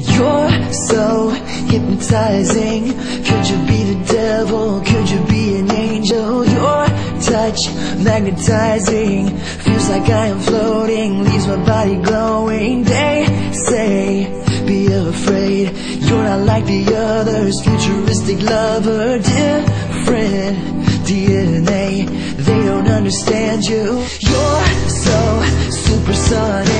You're so hypnotizing. Could you be the devil? Could you be an angel? Your touch magnetizing. Feels like I am floating. Leaves my body glowing. They say be afraid. You're not like the others. Futuristic lover. Different DNA They don't understand you. You're so supersonic.